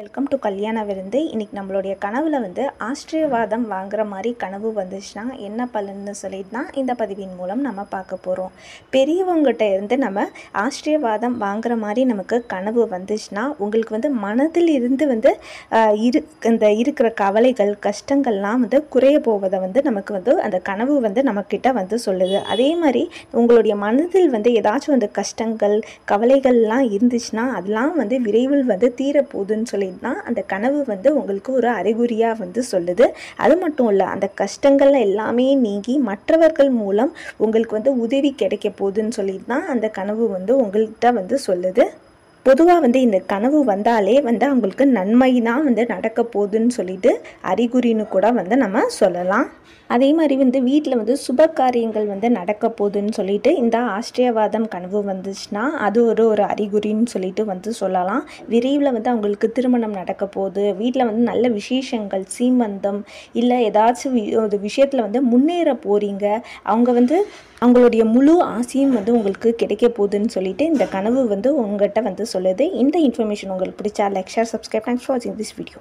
Welcome to கல்யாண விருந்து. இன்னைக்கு நம்மளுடைய கனவில் வந்து ஆஸ்திரியவாதம் வாங்குற மாதிரி கனவு வந்துச்சுன்னா என்ன பலன்னு சொல்லிட்டு தான் இந்த பதிவின் மூலம் நம்ம பார்க்க போகிறோம் பெரியவங்ககிட்ட இருந்து நம்ம ஆஸ்திரியவாதம் வாங்குற மாதிரி நமக்கு கனவு வந்துச்சுன்னா உங்களுக்கு வந்து மனதில் இருந்து வந்து இரு இந்த இருக்கிற கவலைகள் கஷ்டங்கள்லாம் வந்து குறைய போவதை வந்து நமக்கு வந்து அந்த கனவு வந்து நம்மக்கிட்ட வந்து சொல்லுது. அதே மாதிரி உங்களுடைய மனதில் வந்து ஏதாச்சும் வந்து கஷ்டங்கள் கவலைகள்லாம் இருந்துச்சுன்னா அதெல்லாம் வந்து விரைவில் வந்து தீரப்போகுதுன்னு சொல்லி தான் அந்த கனவு வந்து உங்களுக்கு ஒரு அறிகுறியாக வந்து சொல்லுது. அது மட்டும் இல்லை அந்த கஷ்டங்கள் எல்லாமே நீங்கி மற்றவர்கள் மூலம் உங்களுக்கு வந்து உதவி கிடைக்க போகுதுன்னு சொல்லி தான் அந்த கனவு வந்து உங்கள்கிட்ட வந்து சொல்லுது. பொதுவாக வந்து இந்த கனவு வந்தாலே வந்து அவங்களுக்கு நன்மை தான் வந்து நடக்க போகுதுன்னு சொல்லிட்டு அறிகுறின்னு கூட வந்து நம்ம சொல்லலாம். அதே மாதிரி வந்து வீட்டில் வந்து சுப காரியங்கள் வந்து நடக்க போகுதுன்னு சொல்லிட்டு இந்த ஆஸ்திரியவாதம் கனவு வந்துச்சுன்னா அது ஒரு ஒரு அறிகுறின்னு சொல்லிட்டு வந்து சொல்லலாம். விரைவில் வந்து அவங்களுக்கு திருமணம் நடக்க போகுது. வீட்டில் வந்து நல்ல விசேஷங்கள் சீமந்தம் இல்லை ஏதாச்சும் ஒரு விஷயத்தில் வந்து முன்னேற போகிறீங்க அவங்க வந்து அவங்களுடைய முழு ஆசையும் வந்து உங்களுக்கு கிடைக்க போகுதுன்னு சொல்லிட்டு இந்த கனவு வந்து உங்கள்கிட்ட வந்து சொல்லுது. இந்த இன்ஃபர்மேஷன் உங்களுக்கு பிடிச்சா like share subscribe thanks for வாட்சிங் திஸ் வீடியோ